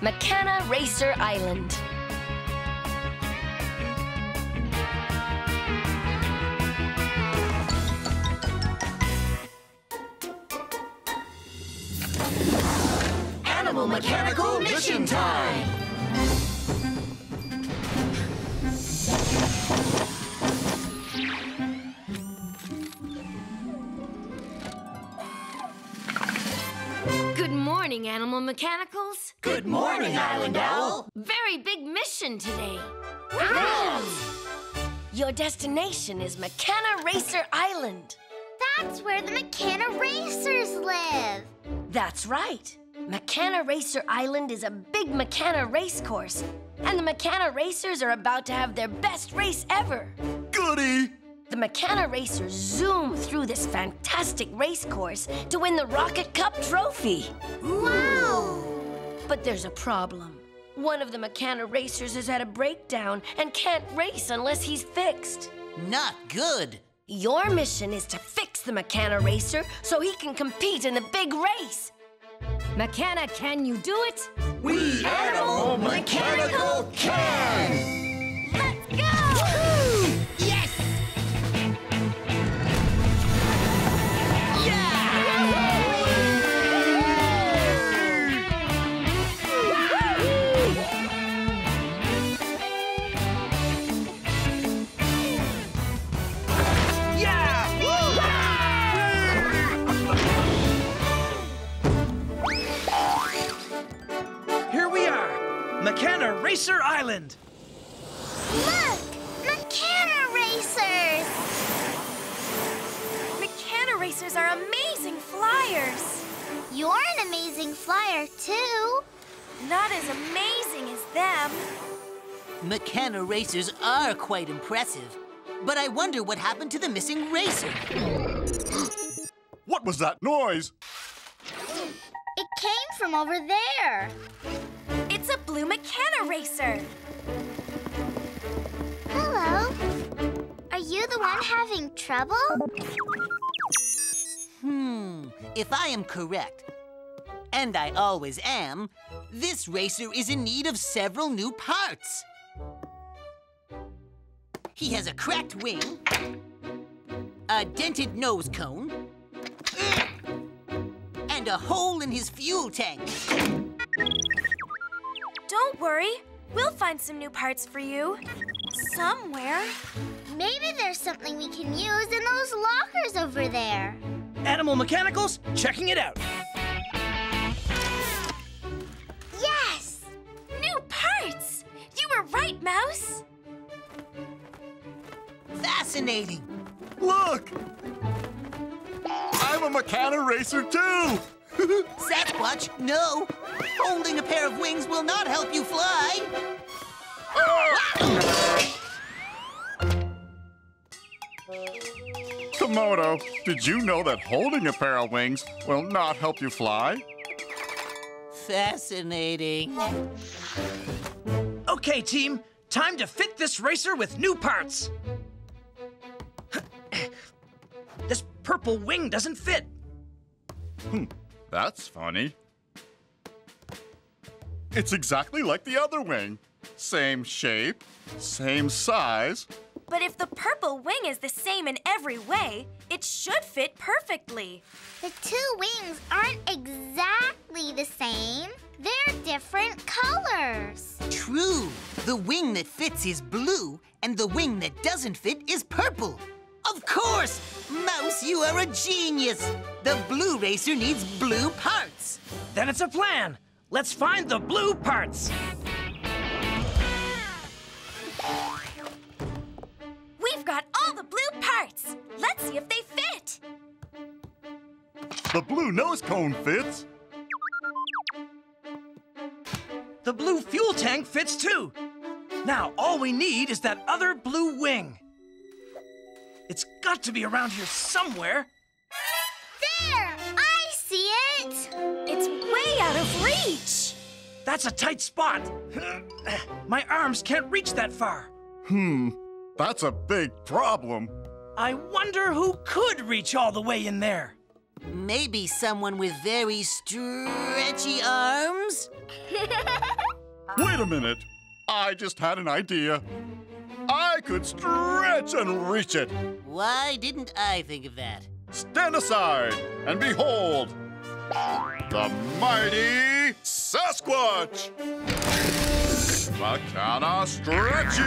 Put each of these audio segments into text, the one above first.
Mechana Racer Island. Animal Mechanical Mission Time! Morning, Animal Mechanicals. Good morning, Island Owl! Very big mission today. Your destination is Mechana Racer Island. That's where the Mechana Racers live. That's right. Mechana Racer Island is a big Mechana race course, and the Mechana Racers are about to have their best race ever. Goody! The Mechana Racers zoom through this fantastic race course to win the Rocket Cup trophy. Wow! But there's a problem. One of the Mechana Racers has had a breakdown and can't race unless he's fixed. Not good. Your mission is to fix the Mechana Racer so he can compete in the big race. Mechana, can you do it? We Animal Mechanical can! Let's go! Mechana Racer Island. Look! Mechana Racers! Mechana racers are amazing flyers. You're an amazing flyer, too. Not as amazing as them. Mechana racers are quite impressive. But I wonder what happened to the missing racer. What was that noise? It came from over there. It's a blue Mechana racer. Hello. Are you the one having trouble? Hmm, if I am correct, and I always am, this racer is in need of several new parts. He has a cracked wing, a dented nose cone, and a hole in his fuel tank. Don't worry. We'll find some new parts for you. Somewhere. Maybe there's something we can use in those lockers over there. Animal Mechanicals, checking it out. Yes! New parts! You were right, Mouse. Fascinating. Look! I'm a Mechana racer too! Sasquatch, no! Holding a pair of wings will not help you fly. Komodo, did you know that holding a pair of wings will not help you fly? Fascinating. Okay, team, time to fit this racer with new parts. this purple wing doesn't fit. Hmm. That's funny. It's exactly like the other wing. Same shape, same size. But if the purple wing is the same in every way, it should fit perfectly. The two wings aren't exactly the same. They're different colors. True. The wing that fits is blue, and the wing that doesn't fit is purple. Of course! Mouse, you are a genius! The blue racer needs blue parts. Then it's a plan. Let's find the blue parts. We've got all the blue parts. Let's see if they fit. The blue nose cone fits. The blue fuel tank fits too. Now, all we need is that other blue wing. It's got to be around here somewhere. There! I see it! It's way out of reach. That's a tight spot. My arms can't reach that far. Hmm, that's a big problem. I wonder who could reach all the way in there. Maybe someone with very stretchy arms? Wait a minute. I just had an idea. I could stretch and reach it. Why didn't I think of that? Stand aside and behold the mighty Sasquatch! Mechana Stretchy!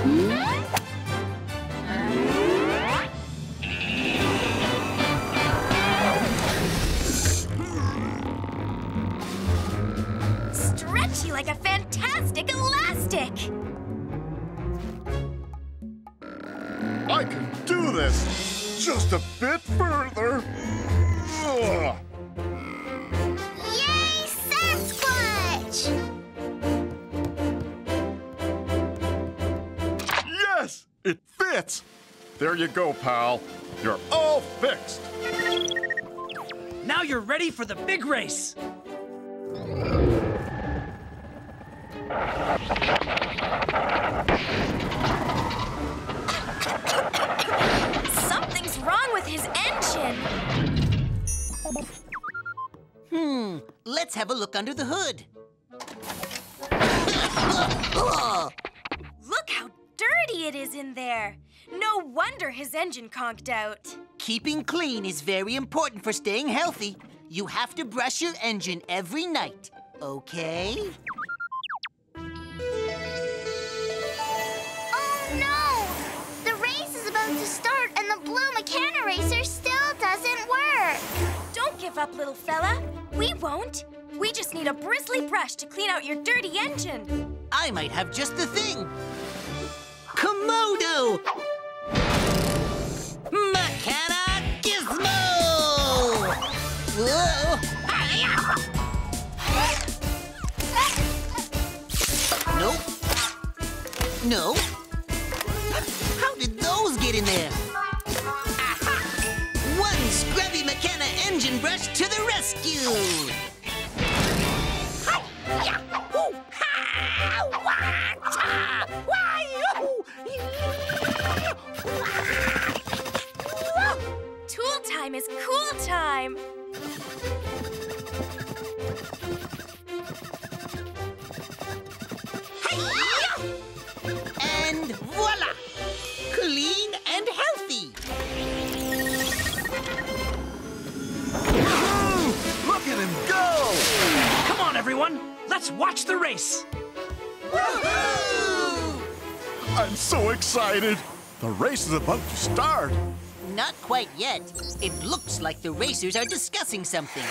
Stretchy There you go, pal. You're all fixed. Now you're ready for the big race. Something's wrong with his engine. Hmm, let's have a look under the hood. Look how dirty it is in there. No wonder his engine conked out. Keeping clean is very important for staying healthy. You have to brush your engine every night, okay? Oh no! The race is about to start and the blue Mechana Racer still doesn't work. Don't give up, little fella. We won't. We just need a bristly brush to clean out your dirty engine. I might have just the thing. Komodo! Mechana Gizmo! Whoa! Nope. No. How did those get in there? Aha! One scrubby Mechana engine brush to the rescue! Hi-ya! Hoo! Watch the race. Woohoo! I'm so excited. The race is about to start. Not quite yet. It looks like the racers are discussing something.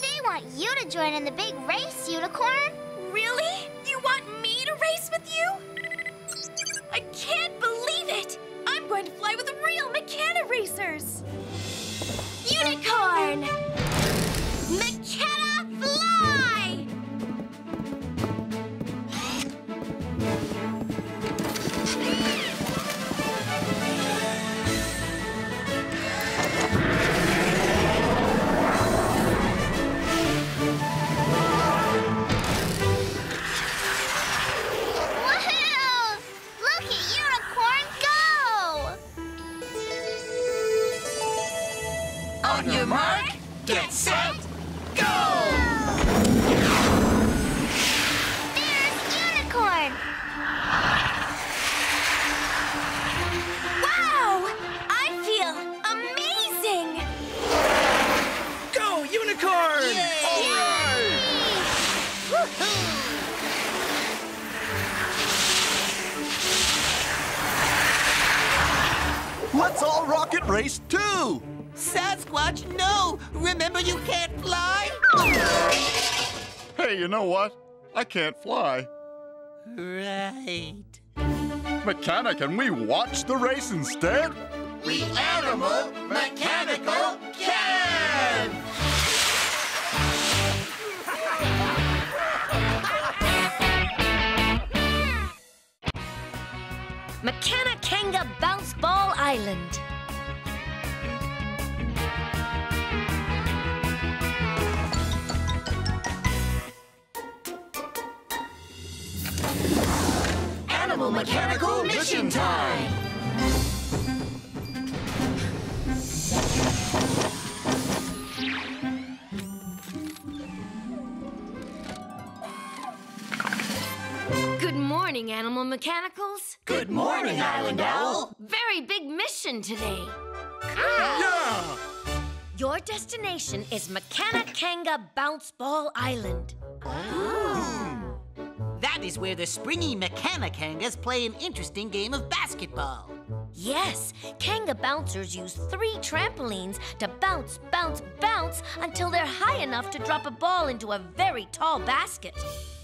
They want you to join in the big race, Unicorn. Really? You want me to race with you? I can't believe it! I'm going to fly with the real Mechana racers! Unicorn! Unicorn! Let's all rocket race too. Sasquatch, no! Remember you can't fly? Hey, you know what? I can't fly. right. Mechanic, can we watch the race instead? We animal mechanical Mechana Kanga Bounce Ball Island. Animal Mechanical Mission Time! Good morning, Animal Mechanicals. Good morning, Island Owl! Very big mission today. Yeah! Your destination is Mechana-Kanga Bounce Ball Island. Oh. That is where the springy Mechana Kangas play an interesting game of basketball. Yes, Kanga bouncers use three trampolines to bounce, bounce, bounce until they're high enough to drop a ball into a very tall basket.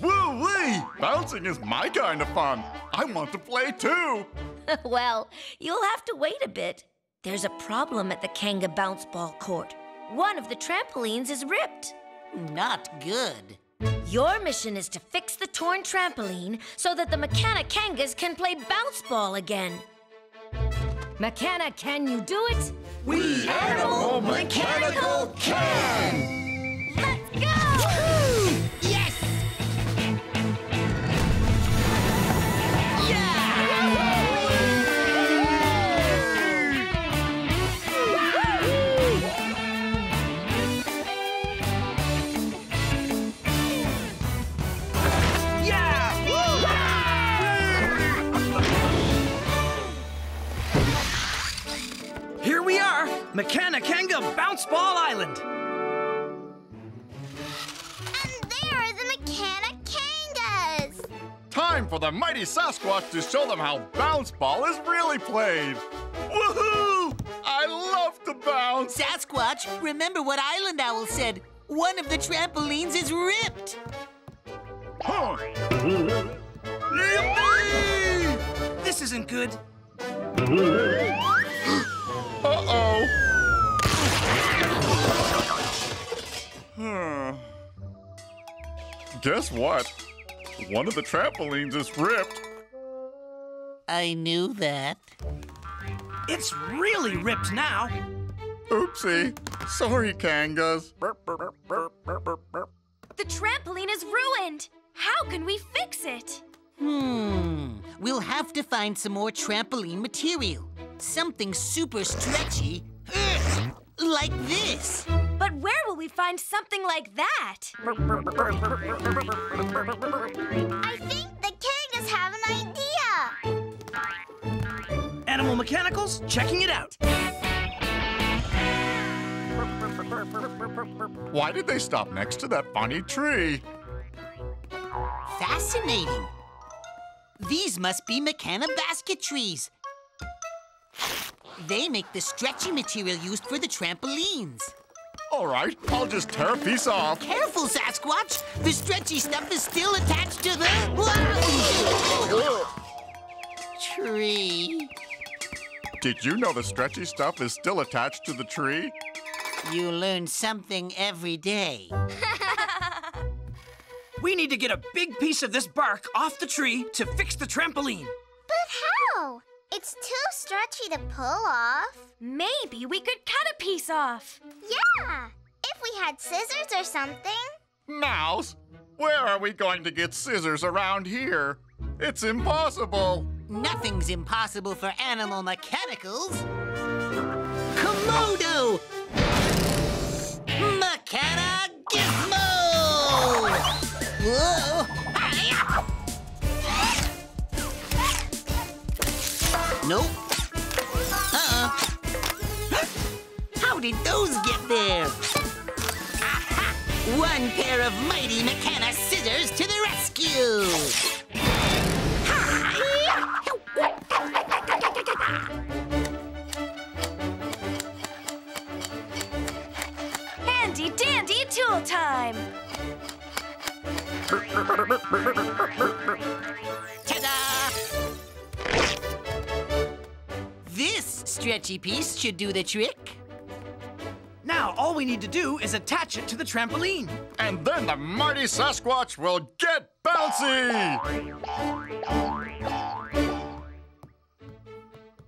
Woo-wee! Bouncing is my kind of fun. I want to play too. well, you'll have to wait a bit. There's a problem at the Kanga bounce ball court. One of the trampolines is ripped. Not good. Your mission is to fix the torn trampoline so that the Mechana Kangas can play bounce ball again. Mechana, can you do it? We Animal Mechanical can! Let's go! We are, Bounce Ball Island. And there are the Mechana Kangas. Time for the mighty Sasquatch to show them how bounce ball is really played. Woohoo! I love to bounce. Sasquatch, remember what Island Owl said. One of the trampolines is ripped. Huh. Yippee! This isn't good. Uh-oh. Hmm. Guess what? One of the trampolines is ripped. I knew that. It's really ripped now. Oopsie. Sorry, Kangas. The trampoline is ruined. How can we fix it? Hmm. We'll have to find some more trampoline material. Something super stretchy. Ugh, like this. But where will we find something like that? I think the Kangas have an idea. Animal Mechanicals checking it out. Why did they stop next to that funny tree? Fascinating. These must be Mechana basket trees. They make the stretchy material used for the trampolines. All right, I'll just tear a piece off. Careful, Sasquatch! The stretchy stuff is still attached to the tree. Did you know the stretchy stuff is still attached to the tree? You learn something every day. We need to get a big piece of this bark off the tree to fix the trampoline. But how? It's too stretchy to pull off. Maybe we could cut a piece off. Yeah, if we had scissors or something. Mouse, where are we going to get scissors around here? It's impossible. Nothing's impossible for animal mechanicals. Komodo! Mechana Gizmo! Whoa! Nope. Uh-uh. How did those get there? Aha! One pair of mighty Mechana scissors to the rescue! Handy dandy tool time. stretchy piece should do the trick. Now all we need to do is attach it to the trampoline. And then the mighty Sasquatch will get bouncy!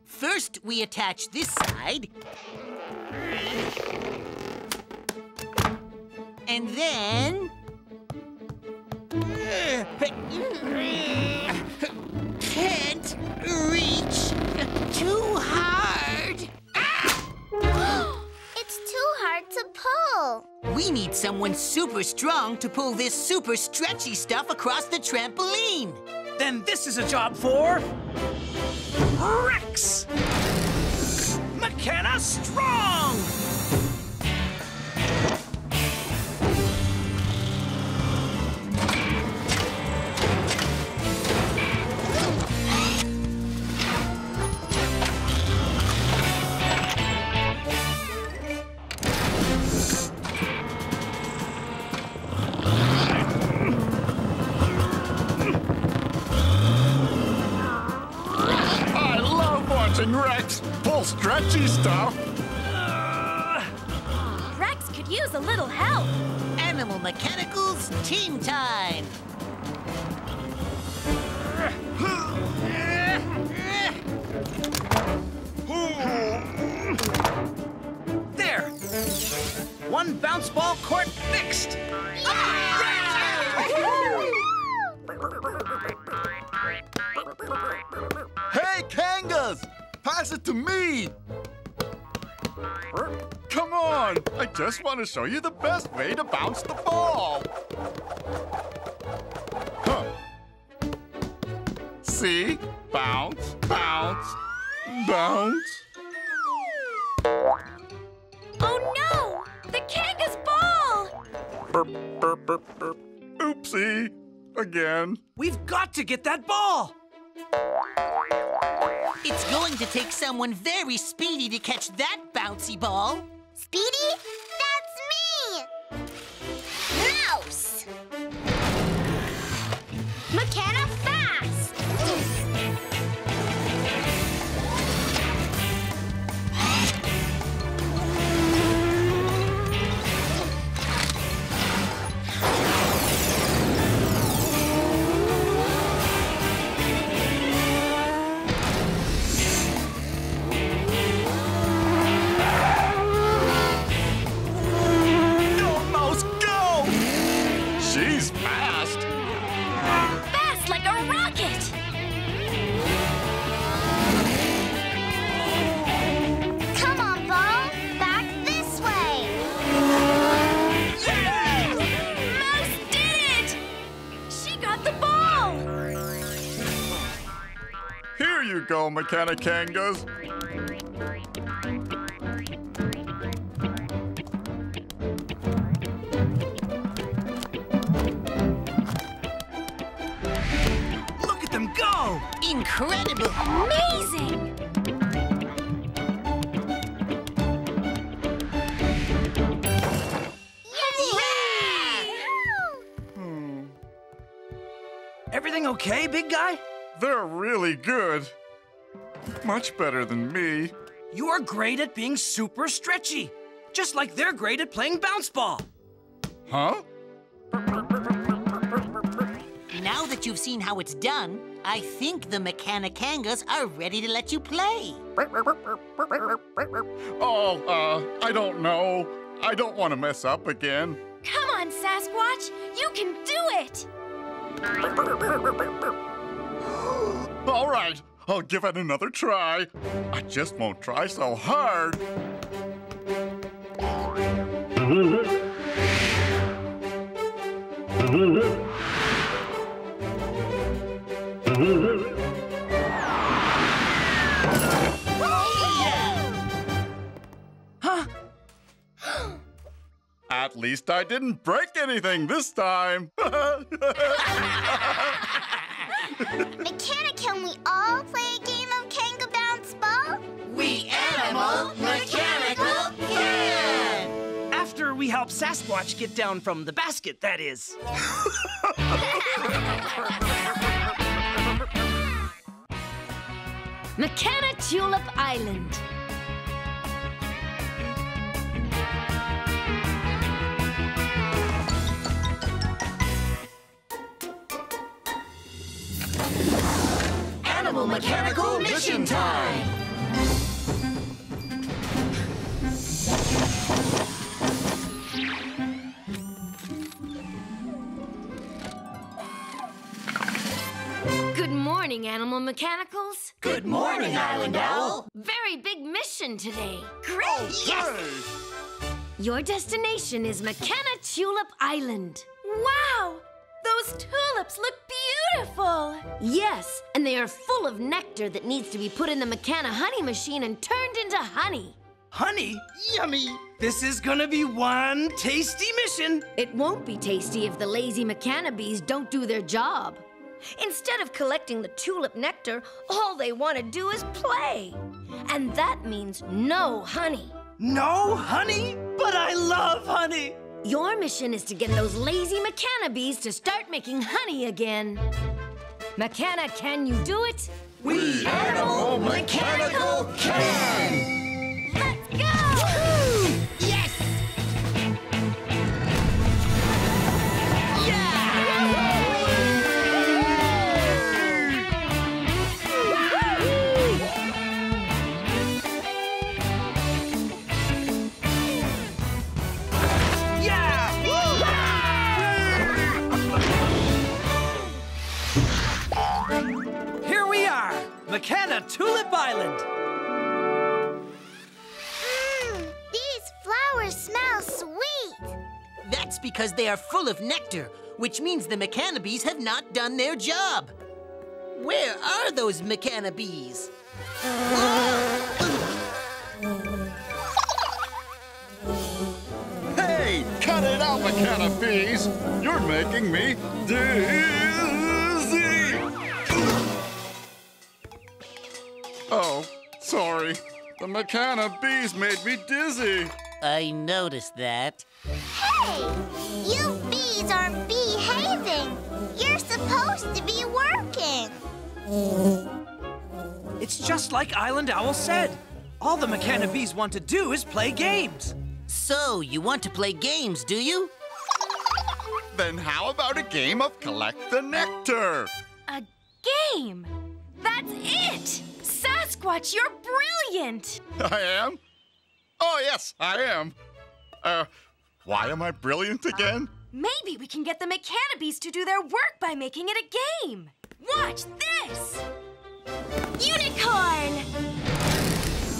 First, we attach this side. And then... need someone super strong to pull this super stretchy stuff across the trampoline. Then this is a job for... Rex! Mechana Strong! Love Rex pull stretchy stuff. Uh, Rex could use a little help. Animal Mechanicals Team Time! There! One bounce ball court fixed! Hey, Kangas! Pass it to me! Er, come on! I just want to show you the best way to bounce the ball! Huh. See? Bounce, bounce, bounce. Oh no! The Kanga's ball! Burp, burp, burp, burp. Oopsie! Again. We've got to get that ball! It's going to take someone very speedy to catch that bouncy ball. Speedy? Here you go, Mechana Kangas. Look at them go! Incredible! Amazing! Hmm. Everything okay, big guy? They're really good. Much better than me. You're great at being super stretchy, just like they're great at playing bounce ball. Huh? Now that you've seen how it's done, I think the Mechana Kangas are ready to let you play. Oh, uh, I don't know. I don't want to mess up again. Come on, Sasquatch! You can do it! All right, I'll give it another try. I just won't try so hard. At least I didn't break anything this time. Mechana, can we all play a game of Kanga Bounce Ball? We Animal Mechanical can! After we help Sasquatch get down from the basket, that is. Mechana Tulip Island. Animal Mechanical Mission Time! Good morning, Animal Mechanicals. Good morning, Island Owl! Very big mission today. Oh, Great! Hey! Your destination is Mechana Tulip Island. Wow! Those tulips look beautiful! Yes, and they are full of nectar that needs to be put in the Mechana honey machine and turned into honey. Honey? Yummy! This is gonna be one tasty mission. It won't be tasty if the lazy Mechana bees don't do their job. Instead of collecting the tulip nectar, all they want to do is play. And that means no honey. No honey? But I love honey. Your mission is to get those lazy Mechana bees to start making honey again. Mechana, can you do it? We Animal Mechanical can! Mechana Tulip Island. Mmm, these flowers smell sweet. That's because they are full of nectar, which means the Mechana bees have not done their job. Where are those Mechana bees? Hey, cut it out, Mechana bees! You're making me dizzy! Oh, sorry. The Mechana bees made me dizzy. I noticed that. Hey, you bees aren't behaving. You're supposed to be working. It's just like Island Owl said. All the Mechana bees want to do is play games. So, you want to play games, do you? Then how about a game of collect the nectar? A game! That's it! Sasquatch, you're brilliant! I am? Oh, yes, I am. Uh, why am I brilliant again? Maybe we can get the Mechanabees to do their work by making it a game. Watch this! Unicorn!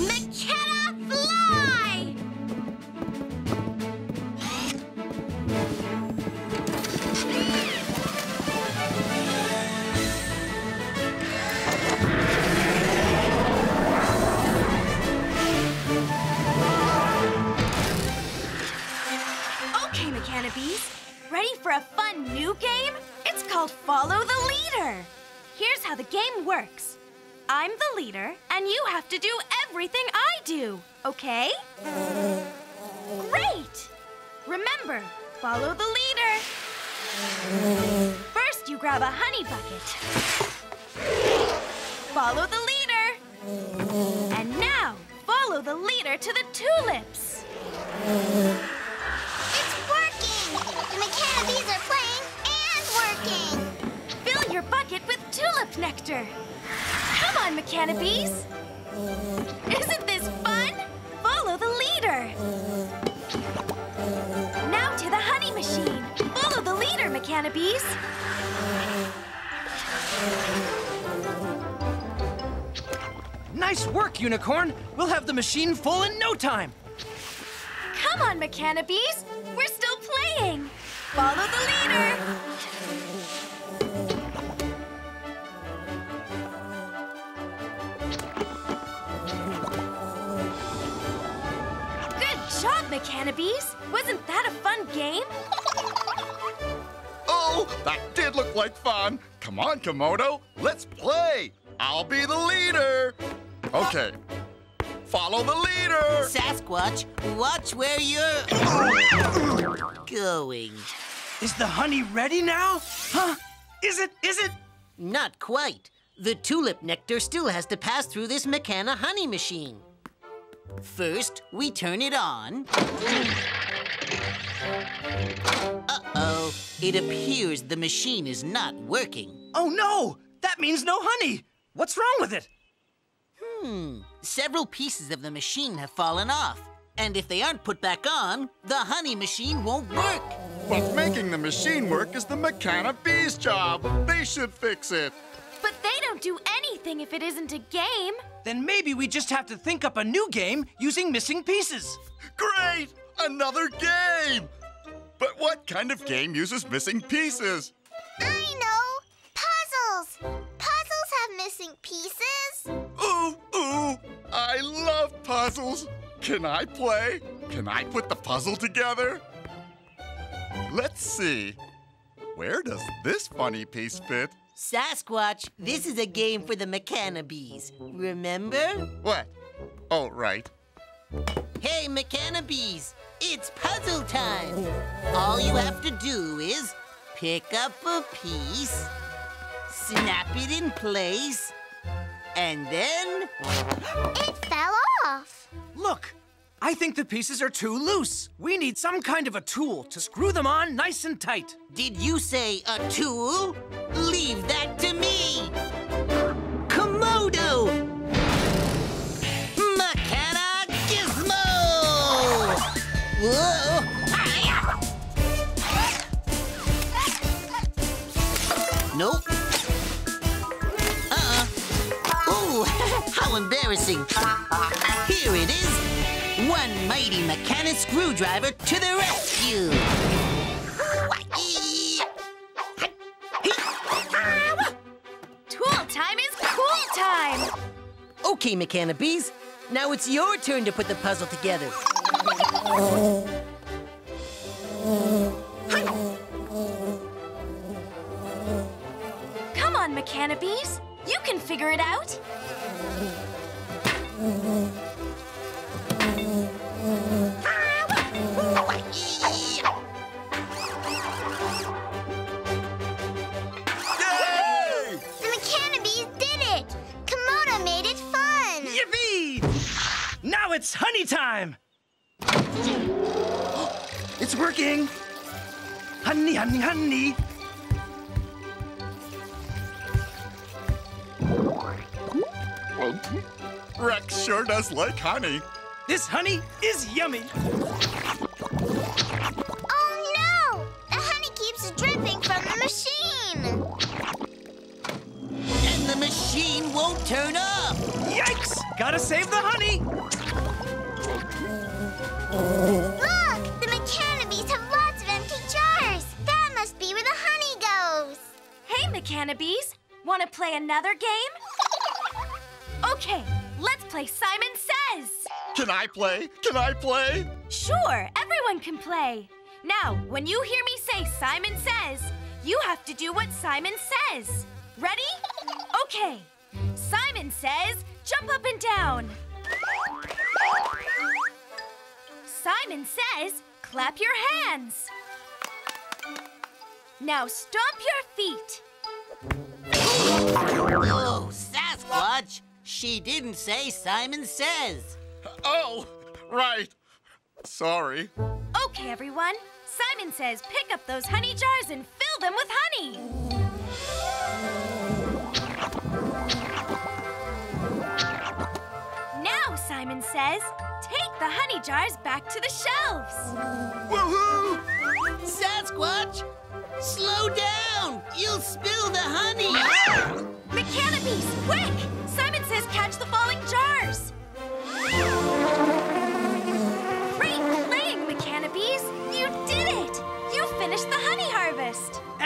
Mechana fly! For a fun new game? It's called Follow the Leader. Here's how the game works. I'm the leader, and you have to do everything I do, okay? Great! Remember, follow the leader. First, you grab a honey bucket. Follow the leader. And now, follow the leader to the tulips. Your bucket with tulip nectar. Come on, Mechanabees. Isn't this fun? Follow the leader. Now to the honey machine. Follow the leader, Mechanabees. Nice work, Unicorn. We'll have the machine full in no time. Come on, Mechanabees. We're still playing. Follow the leader. Job, Mechanabees. Wasn't that a fun game? Oh, that did look like fun. Come on, Komodo, let's play. I'll be the leader. Okay. Follow the leader. Sasquatch, watch where you're going. Is the honey ready now? Huh? Is it? Is it? Not quite. The tulip nectar still has to pass through this Mechana honey machine. First, we turn it on. Uh-oh. It appears the machine is not working. Oh no! That means no honey. What's wrong with it? Hmm. Several pieces of the machine have fallen off. And if they aren't put back on, the honey machine won't work. But making the machine work is the Mechana bees' job. They should fix it. But they don't do anything if it isn't a game. Then maybe we just have to think up a new game using missing pieces. Great! Another game! But what kind of game uses missing pieces? I know! Puzzles! Puzzles have missing pieces. Ooh, ooh! I love puzzles! Can I play? Can I put the puzzle together? Let's see. Where does this funny piece fit? Sasquatch, this is a game for the Mechanabees. Remember? What? Oh, right. Hey, Mechanabees, it's puzzle time. All you have to do is pick up a piece, snap it in place, and then. It fell off. Look, I think the pieces are too loose. We need some kind of a tool to screw them on nice and tight. Did you say a tool? Leave that to me! Komodo! Mechana Gizmo! Whoa! Nope. Uh-uh. Ooh, how embarrassing. Here it is. One mighty mechanic screwdriver to the rescue. Tool time is cool time! Okay, Mechanabees. Now it's your turn to put the puzzle together. Come on, Mechanabees. You can figure it out. It's honey time! It's working! Honey, honey, honey! Rex sure does like honey. This honey is yummy! Oh no! The honey keeps dripping from the machine! And the machine won't turn off. Yikes! Gotta save the honey! Look! The Mechanabees have lots of empty jars! That must be where the honey goes! Hey, Mechanabees. Want to play another game? Okay, let's play Simon Says. Can I play? Can I play? Sure, everyone can play. Now, when you hear me say Simon Says, you have to do what Simon says. Ready? Okay. Simon says, jump up and down. Simon says, clap your hands. Now stomp your feet. Oh, Sasquatch. She didn't say Simon Says. Oh, right. Sorry. Okay, everyone. Simon says pick up those honey jars and fill them with honey. Now, Simon says, take the honey jars back to the shelves. Woohoo! Sasquatch, slow down. You'll spill the honey. Mechanabees, quick! Simon says catch the falling jars.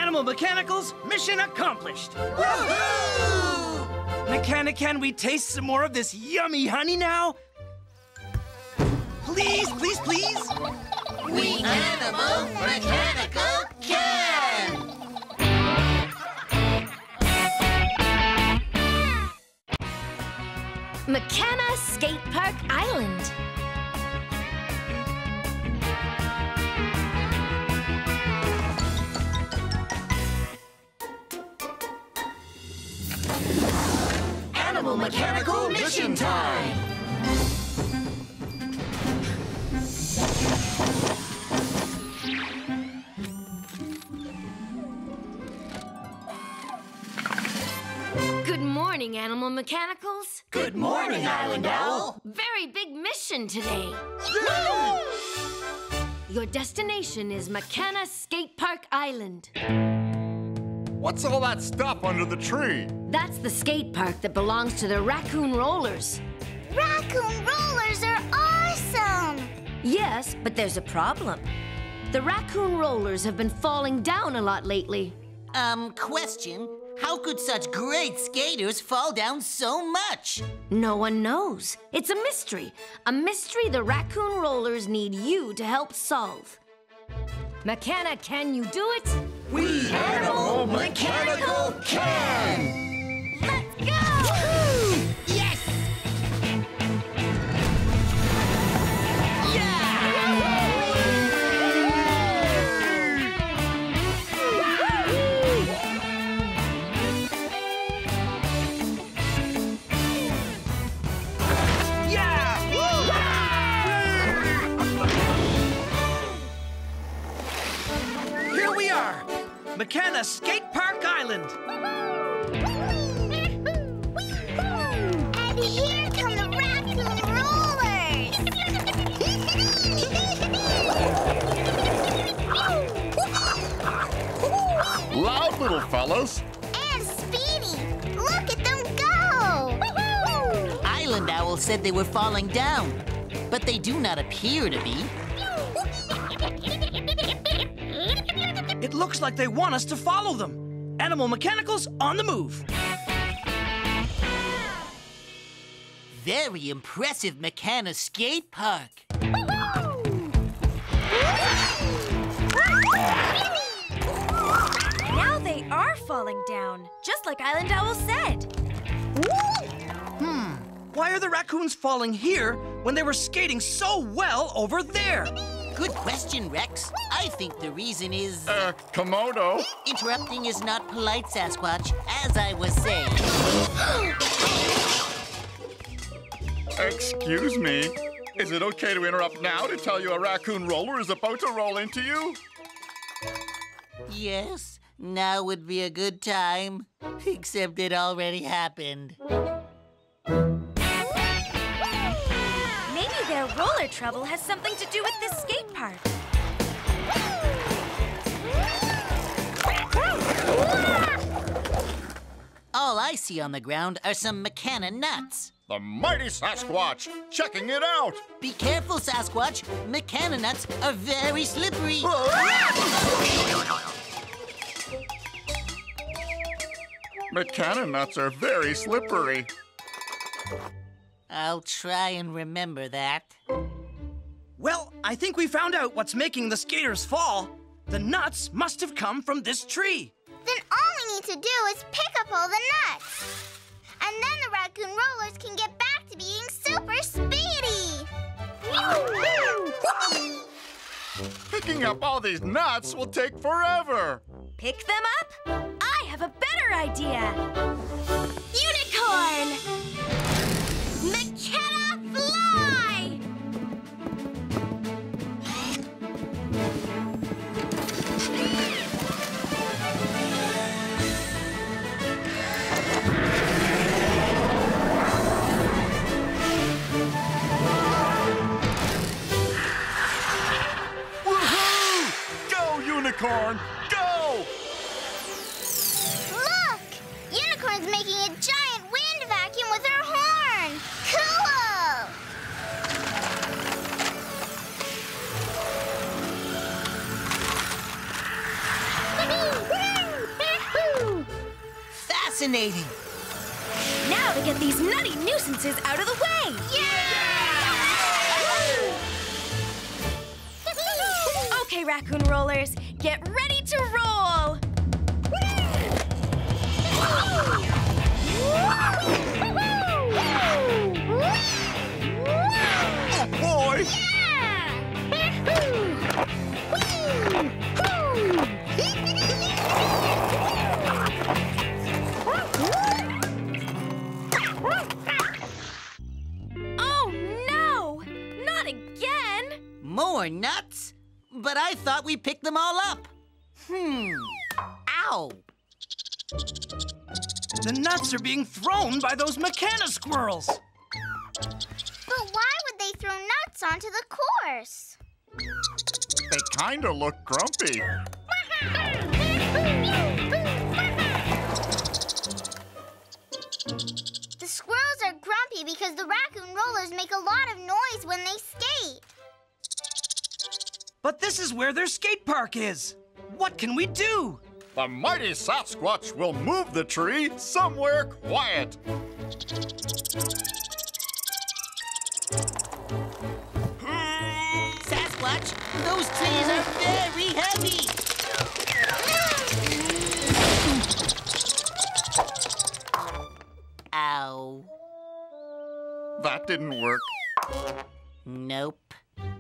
Animal Mechanicals, mission accomplished! Woohoo! Mechanic, can we taste some more of this yummy honey now? Please, please, please! We Animal Mechanical can! Mechana Skate Park Island. Mechanical Mission Time! Good morning, Animal Mechanicals. Good morning, Island Owl! Very big mission today. Your destination is Mechana Skate Park Island. What's all that stuff under the tree? That's the skate park that belongs to the Raccoon Rollers. Raccoon rollers are awesome! Yes, but there's a problem. The raccoon rollers have been falling down a lot lately. Um, question. How could such great skaters fall down so much? No one knows. It's a mystery. A mystery the raccoon rollers need you to help solve. Mechana, can you do it? We Animal Mechanical can! Let's go! Mechana Skate Park Island. And here come the raccoon rollers! Loud, little fellas. and Speedy! Look at them go! Island Owl said they were falling down, but they do not appear to be. Looks like they want us to follow them. Animal Mechanicals on the move. Very impressive Mechana Skate Park. Now they are falling down, just like Island Owl said. Hmm, why are the raccoons falling here when they were skating so well over there? Good question, Rex. I think the reason is Uh, Komodo. interrupting is not polite, Sasquatch, as I was saying. Excuse me. Is it okay to interrupt now to tell you a raccoon roller is about to roll into you? Yes, now would be a good time. Except it already happened. Maybe their roller trouble has something to do with this skate park. All I see on the ground are some Mechana nuts. The mighty Sasquatch, checking it out. Be careful, Sasquatch. Mechana nuts are very slippery. Mechana nuts are very slippery. I'll try and remember that. Well, I think we found out what's making the skaters fall. The nuts must have come from this tree. Then all we need to do is pick up all the nuts. And then the raccoon rollers can get back to being super speedy. Picking up all these nuts will take forever. Pick them up? I have a better idea. Unicorn! Fly! Woohoo! Go, unicorn! Fascinating. Now to get these nutty nuisances out of the way! Yeah! Okay, raccoon rollers, get ready to roll! Oh boy! Oh More nuts? But I thought we picked them all up. Hmm. Ow. The nuts are being thrown by those Mechana squirrels. But why would they throw nuts onto the course? They kinda look grumpy. The squirrels are grumpy because the raccoon rollers make a lot of noise when they skate. But this is where their skate park is. What can we do? The mighty Sasquatch will move the tree somewhere quiet. Sasquatch, those trees are very heavy. Ow. That didn't work. Nope.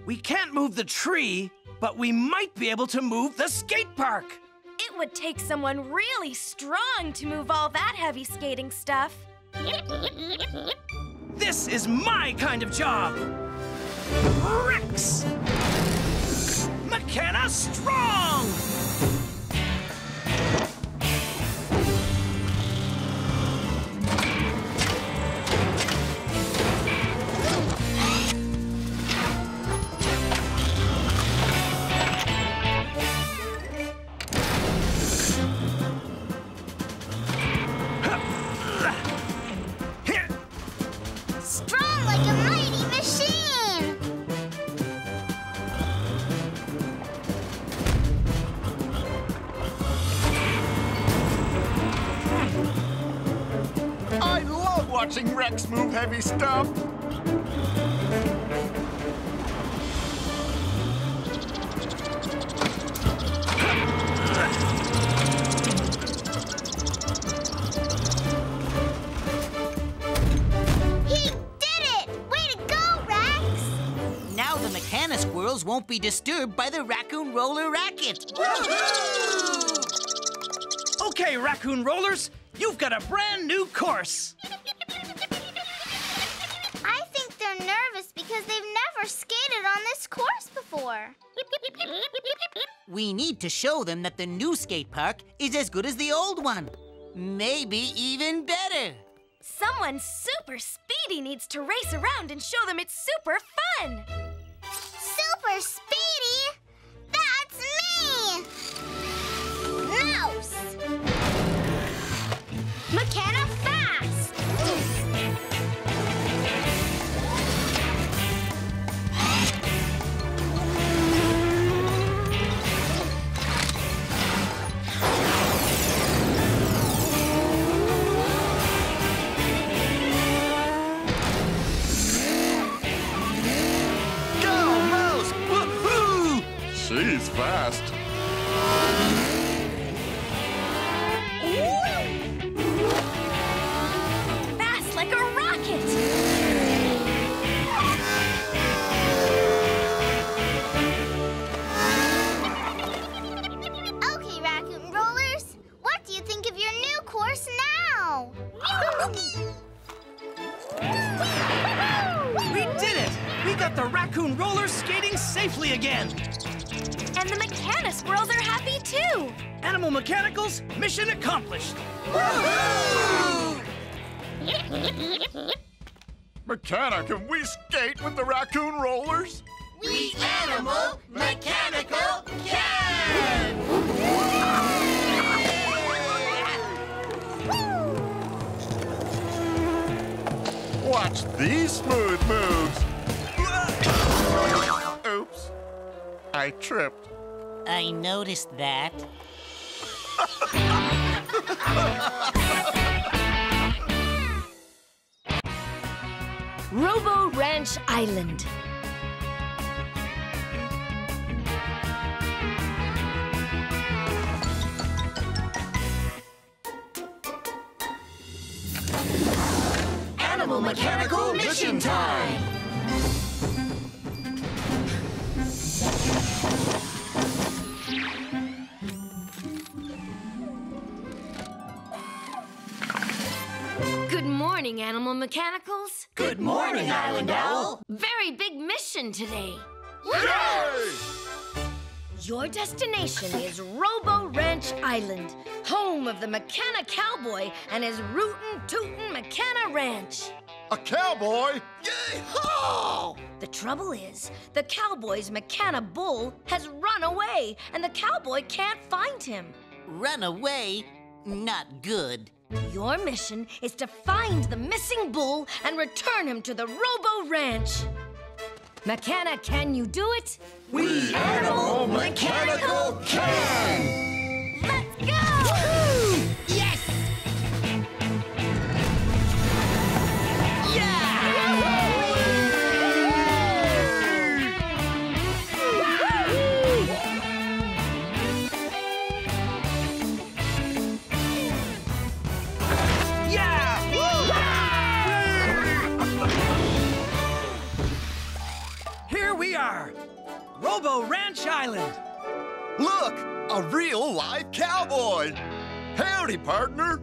We can't move the tree, but we might be able to move the skate park. It would take someone really strong to move all that heavy skating stuff. This is my kind of job. Rex! Mechana Strong! Watching Rex move heavy stuff. He did it! Way to go, Rex! Now the Mechana squirrels won't be disturbed by the raccoon roller racket. Okay, raccoon rollers, you've got a brand new course. Course before. We need to show them that the new skate park is as good as the old one. Maybe even better. Someone super speedy needs to race around and show them it's super fun. Super speedy? That's me! Mouse! Mechana fast. Fast like a rocket. Okay, Raccoon Rollers, what do you think of your new course now? We did it! We got the raccoon rollers skating safely again. And the Mechana squirrels are happy too. Animal Mechanicals, mission accomplished. McKenna, can we skate with the raccoon rollers? We animal mechanical can! Watch these smooth moves. Oops. I tripped. I noticed that. Robo Ranch Island. Animal Mechanical Mission Time! Good morning, Animal Mechanicals. Good morning, Island Owl! Very big mission today. Yay! Your destination is Robo Ranch Island, home of the Mechana Cowboy and his rootin' tootin' Mechana Ranch. A cowboy? Yay-haw! The trouble is, the cowboy's Mechana Bull has run away, and the cowboy can't find him. Run away? Not good. Your mission is to find the missing bull and return him to the Robo Ranch. McKenna, can you do it? We Animal Mechanical can! Let's go! Yes! Cowboy. Howdy, partner.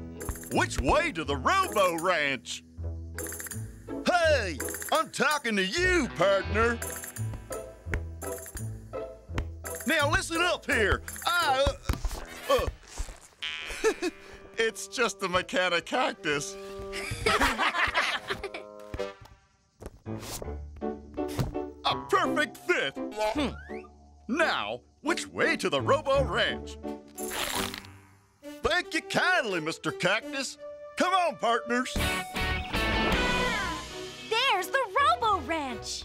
Which way to the Robo Ranch? Hey, I'm talking to you, partner. Now listen up here. I, uh, uh, it's just a Mechana cactus. a perfect fit. Hmm. Now, which way to the Robo Ranch? Thank you kindly, Mr. Cactus. Come on, partners. There's the Robo Ranch.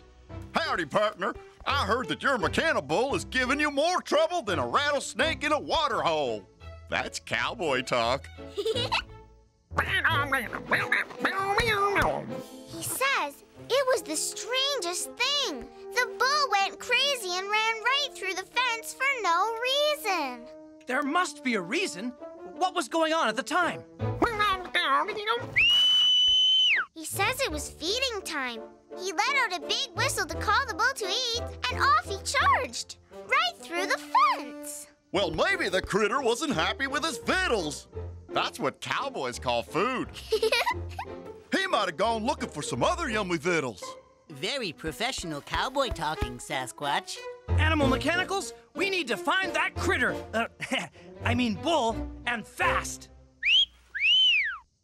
Howdy, partner. I heard that your mechanical is giving you more trouble than a rattlesnake in a water hole. That's cowboy talk. He says it was the strangest thing. The bull went crazy and ran right through the fence for no reason. There must be a reason. What was going on at the time? He says it was feeding time. He let out a big whistle to call the bull to eat, and off he charged, right through the fence. Well, maybe the critter wasn't happy with his victuals. That's what cowboys call food. He might have gone looking for some other yummy vittles. Very professional cowboy talking, Sasquatch. Animal Mechanicals, we need to find that critter. Uh, I mean bull, and fast.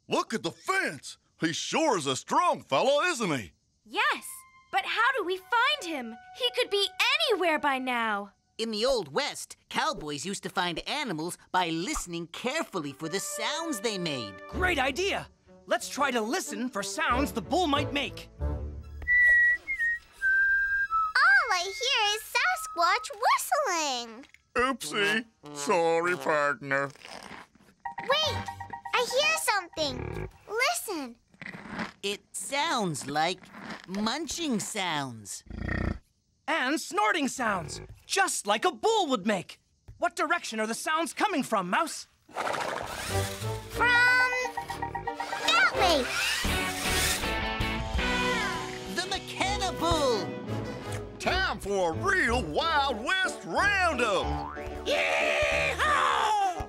Look at the fence. He sure is a strong fellow, isn't he? Yes, but how do we find him? He could be anywhere by now. In the Old West, cowboys used to find animals by listening carefully for the sounds they made. Great idea. Let's try to listen for sounds the bull might make. Is Sasquatch whistling. Oopsie. Sorry, partner. Wait, I hear something. Listen. It sounds like munching sounds. And snorting sounds, just like a bull would make. What direction are the sounds coming from, Mouse? From that way. Time for a real Wild West roundup. Yeehaw!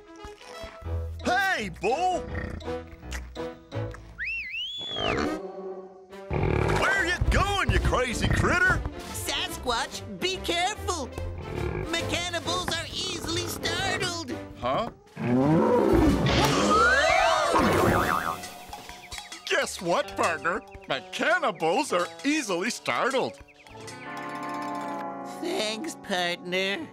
Hey, bull. Where you going, you crazy critter? Sasquatch, be careful! Mechanibulls are easily startled! Huh? Guess what, partner? Mechanibulls are easily startled. Thanks, partner.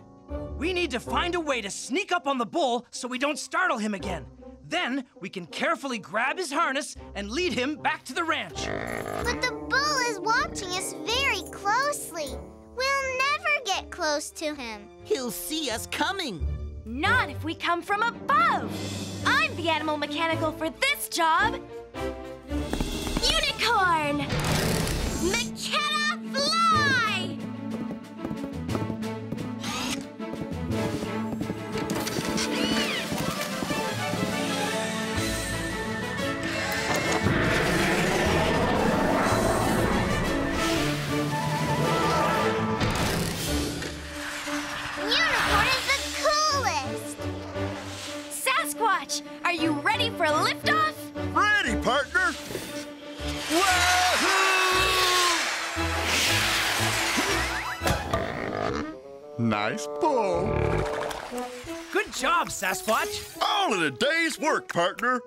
We need to find a way to sneak up on the bull so we don't startle him again. Then we can carefully grab his harness and lead him back to the ranch. But the bull is watching us very closely. We'll never get close to him. He'll see us coming. Not if we come from above. I'm the animal mechanical for this job. Unicorn! Nice pull. Good job, Sasquatch. All in a day's work, partner.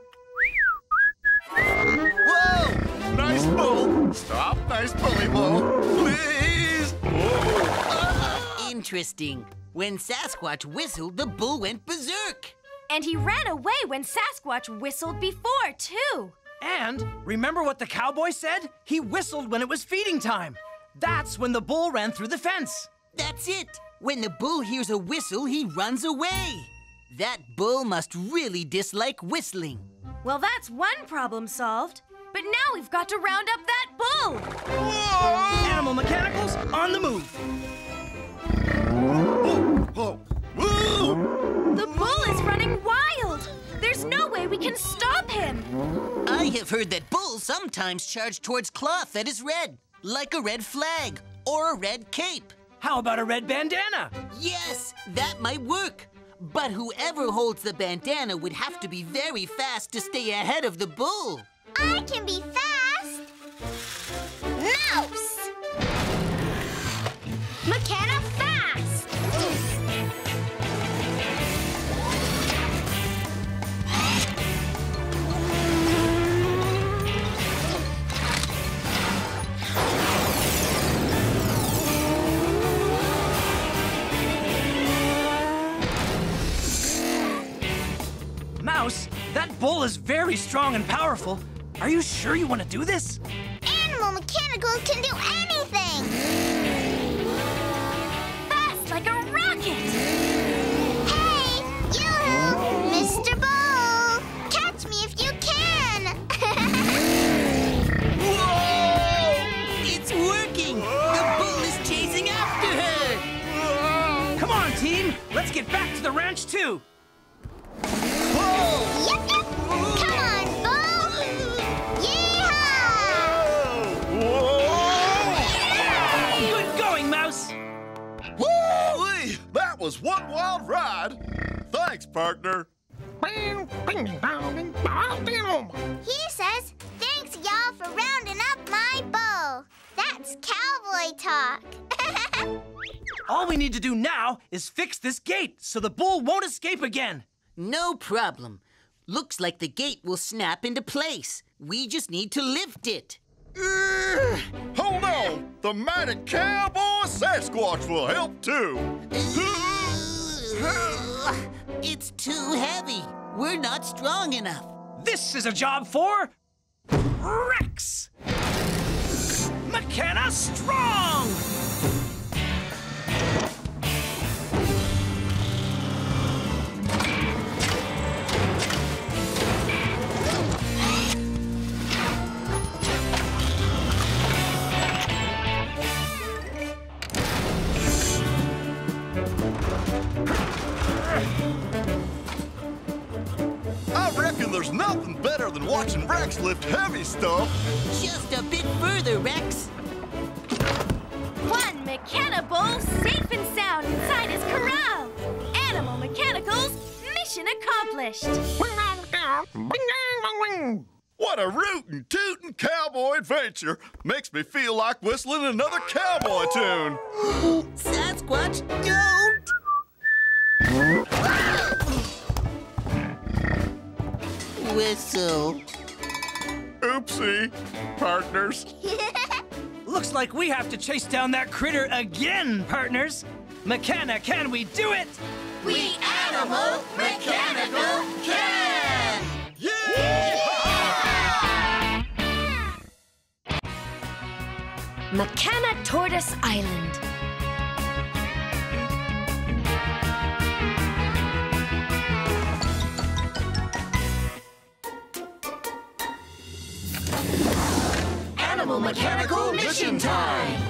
Whoa! Nice pull. Stop, nice bully bull. Please. Whoa. Interesting. When Sasquatch whistled, the bull went berserk. And he ran away when Sasquatch whistled before, too. And remember what the cowboy said? He whistled when it was feeding time. That's when the bull ran through the fence. That's it. When the bull hears a whistle, he runs away. That bull must really dislike whistling. Well, that's one problem solved. But now we've got to round up that bull. Animal Mechanicals on the move. Whoa. Woo! The bull is running wild. There's no way we can stop him. I have heard that bulls sometimes charge towards cloth that is red, like a red flag or a red cape. How about a red bandana? Yes, that might work. But whoever holds the bandana would have to be very fast to stay ahead of the bull. I can be fast. Mouse. Mechana that bull is very strong and powerful. Are you sure you want to do this? Animal Mechanicals can do anything. Fast like a rocket. Hey, yoo-hoo, Mr. Bull. Catch me if you can. Whoa! It's working! The bull is chasing after her! Come on, team. Let's get back to the ranch, too. Was one wild ride. Thanks, partner. He says, thanks, y'all, for rounding up my bull. That's cowboy talk. All we need to do now is fix this gate so the bull won't escape again. No problem. Looks like the gate will snap into place. We just need to lift it. Eh, Oh no! The mighty cowboy Sasquatch will help too. It's too heavy. We're not strong enough. This is a job for Rex. Mechana Strong. Lift heavy stuff. Just a bit further, Rex. One bull safe and sound inside his corral. Animal Mechanicals, mission accomplished. What a rootin' tootin' cowboy adventure. Makes me feel like whistling another cowboy tune. Sasquatch, don't! Whistle. Oopsie, partners. Looks like we have to chase down that critter again, partners. McKenna, can we do it? We animal mechanical can! Yeah! Mechana Tortoise Island. Animal Mechanical Mission Time!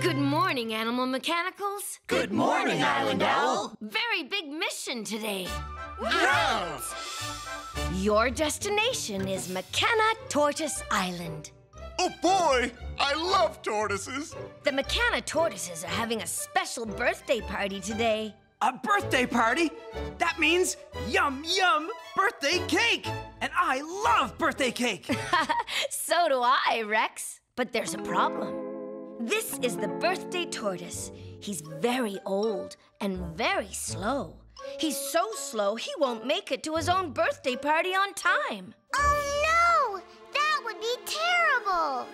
Good morning, Animal Mechanicals. Good morning, Island Owl! Very big mission today. Yeah! Your destination is Mechana Tortoise Island. Oh boy, I love tortoises. The Mechana Tortoises are having a special birthday party today. A birthday party? That means yum yum birthday cake! And I love birthday cake! So do I, Rex. But there's a problem. This is the birthday tortoise. He's very old and very slow. He's so slow he won't make it to his own birthday party on time. oh no! That would be terrible.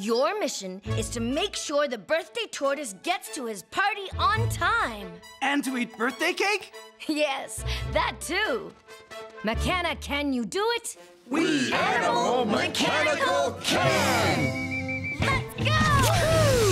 Your mission is to make sure the birthday tortoise gets to his party on time. And to eat birthday cake? Yes, that too. McKenna, can you do it? We Animal Mechanical can! Let's go!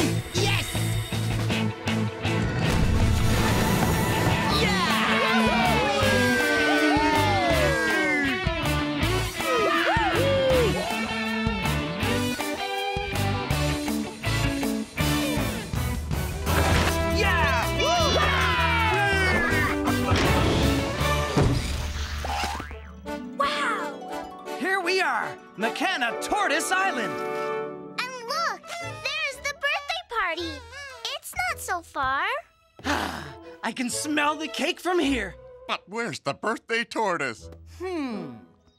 Are, Mechana Tortoise Island. And look, there's the birthday party. It's not so far. I can smell the cake from here. But where's the birthday tortoise? Hmm.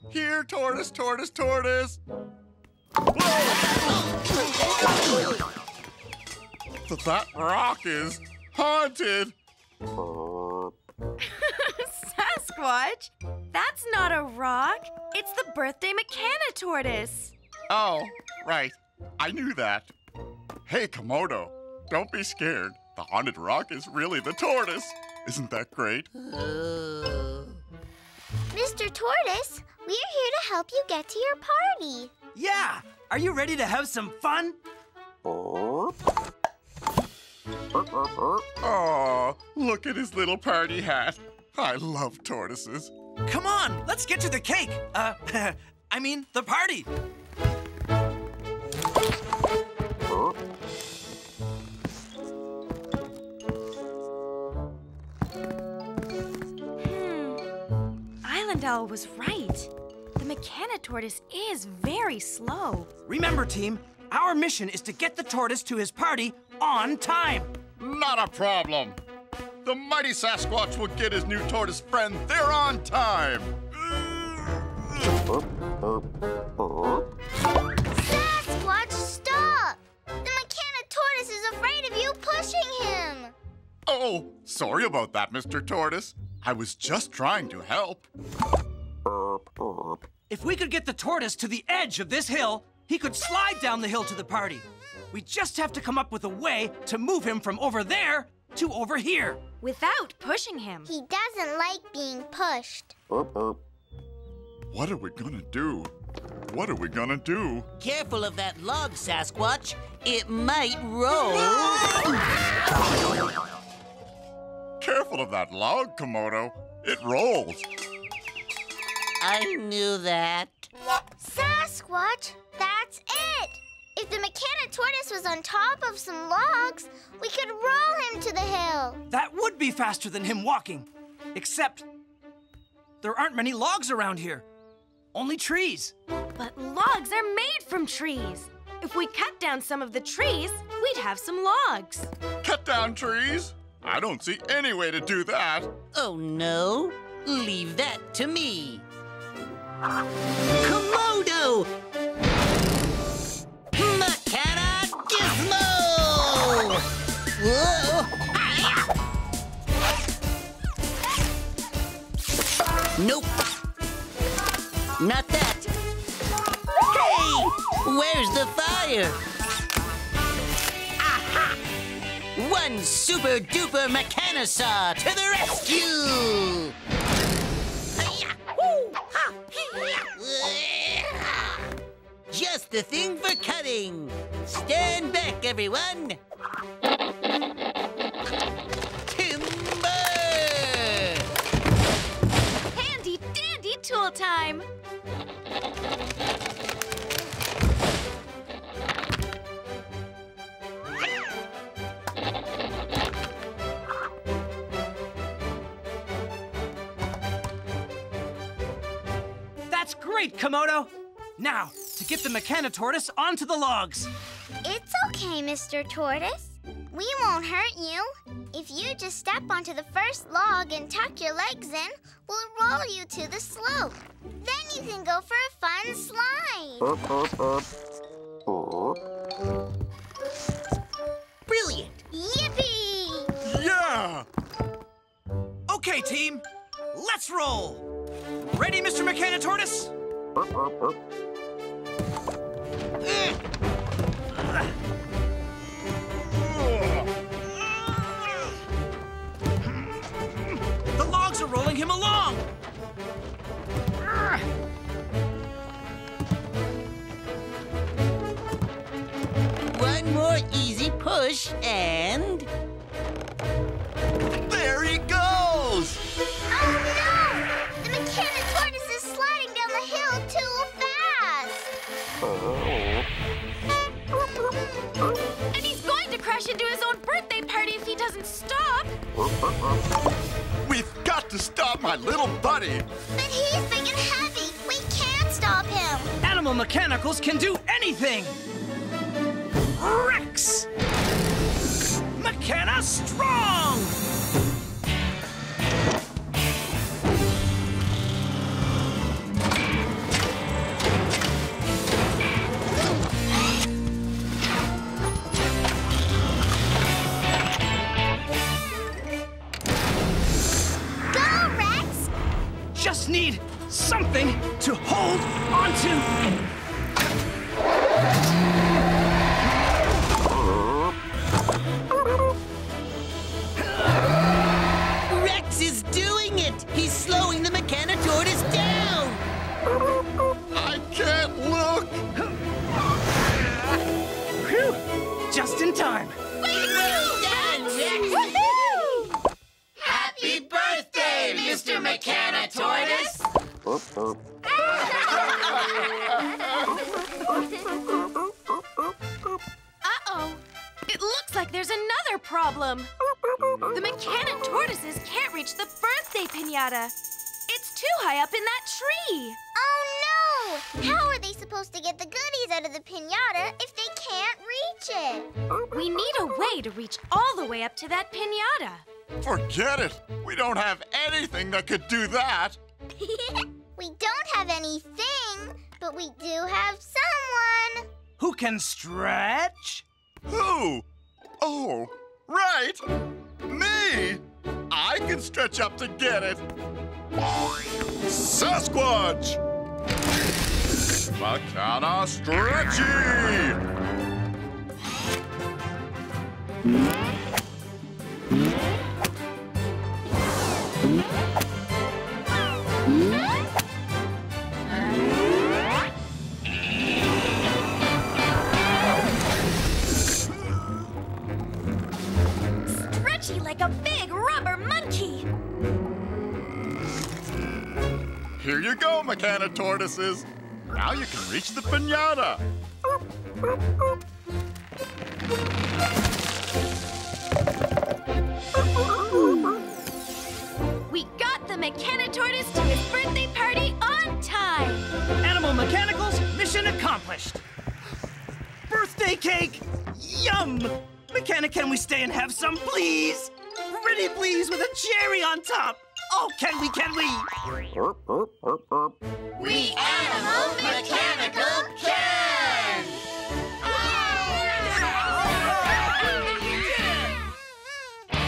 Here, tortoise, tortoise, tortoise. Th- that rock is haunted. Sasquatch? That's not a rock. It's the birthday Mechana tortoise. Oh, right. I knew that. Hey, Komodo, don't be scared. The haunted rock is really the tortoise. Isn't that great? Mr. Tortoise, we're here to help you get to your party. Yeah, are you ready to have some fun? Oh, look at his little party hat. I love tortoises. Come on, let's get to the cake. Uh, I mean, the party. Hmm. Island Owl was right. The Mechana tortoise is very slow. Remember, team, our mission is to get the tortoise to his party on time. Not a problem. The mighty Sasquatch will get his new tortoise friend there on time. Sasquatch, stop! The Mechana Tortoise is afraid of you pushing him. Oh, sorry about that, Mr. Tortoise. I was just trying to help. If we could get the tortoise to the edge of this hill, he could slide down the hill to the party. We just have to come up with a way to move him from over there to over here. Without pushing him. He doesn't like being pushed. What are we gonna do? What are we gonna do? Careful of that log, Sasquatch. It might roll. Careful of that log, Komodo. It rolls. I knew that. Sasquatch, that's it! If the Mechana Tortoise was on top of some logs, we could roll him to the hill. That would be faster than him walking. Except there aren't many logs around here. Only trees. But logs are made from trees. If we cut down some of the trees, we'd have some logs. Cut down trees? I don't see any way to do that. Oh no. Leave that to me. Komodo! Nope. Not that. Hey! Where's the fire? Aha! One super duper mechanosaw to the rescue! Just the thing for cutting. Stand back, everyone. Dandy tool time! That's great, Komodo. Now, to get the Mechana tortoise onto the logs. It's okay, Mr. Tortoise. We won't hurt you. If you just step onto the first log and tuck your legs in, we'll roll you to the slope. Then you can go for a fun slide. Brilliant! Yippee! Yeah! Okay, team, let's roll. Ready, Mr. Mechana tortoise? The One more easy push and. There he goes! Oh no! The Mechana tortoise is sliding down the hill too fast! And he's going to crash into his own birthday party if he doesn't stop. We've got to stop my little buddy! But he's big and heavy! We can't stop him! Animal mechanicals can do anything. Rex! Mechana strong! Just need something to hold onto. Like there's another problem. The Mechana tortoises can't reach the birthday pinata. It's too high up in that tree. Oh no! How are they supposed to get the goodies out of the pinata if they can't reach it? We need a way to reach all the way up to that pinata. Forget it! We don't have anything that could do that! we don't have anything, but we do have someone. Who can stretch? Who? Oh, right! Me! I can stretch up to get it! Sasquatch! Stretchy! Stretchy Here you go, Mechana tortoises! Now you can reach the pinata! We got the Mechana tortoise to his birthday party on time. Animal mechanicals, mission accomplished. Birthday cake! Yum! Mechanic, can we stay and have some, please? Pretty please with a cherry on top. Oh, can we, can we? We Animal Mechanical can.